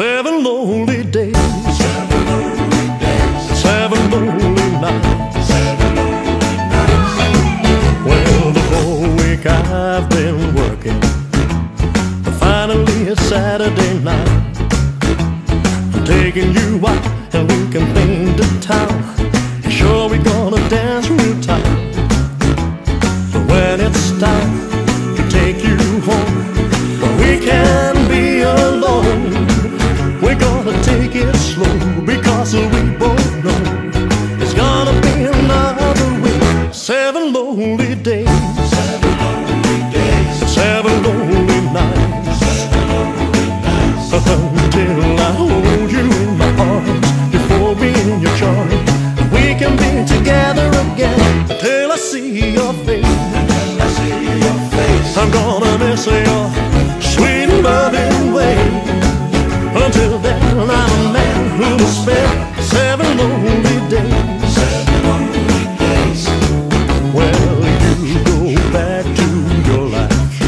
Seven lonely days. Seven lonely nights. Seven lonely nights. Well, the whole week I've been working. But finally, it's Saturday night. I'm taking you out and we can paint the town. Sure, we're gonna dance see your face. I see your face. I'm gonna miss your sweet loving way. Until then, I'm a man who spend seven lonely days. Well, you go back to your life,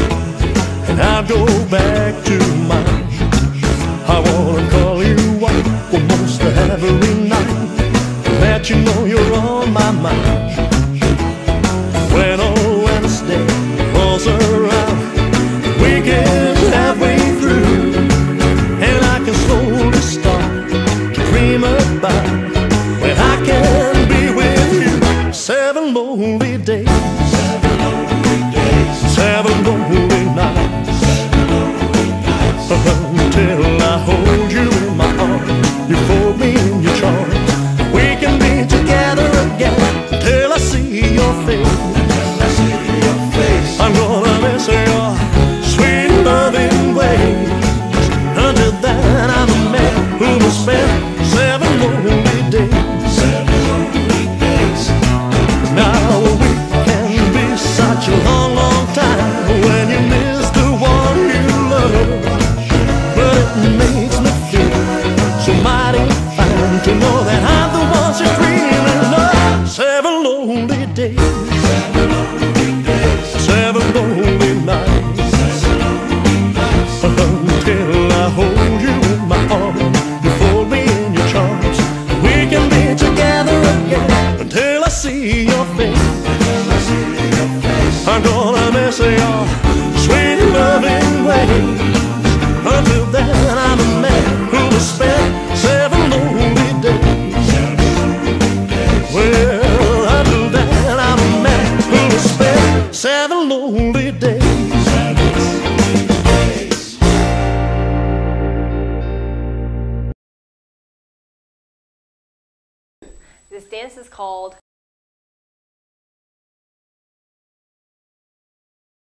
and I'll go back to mine. I wanna call you up almost every night, let you know you're on my mind. Lonely days, lonely days. Seven lonely nights. Until I hold you in my arms, you fold me in your charms. We can be together again until I see your face. I'm gonna miss your sweet loving ways. Lonely days. This dance is called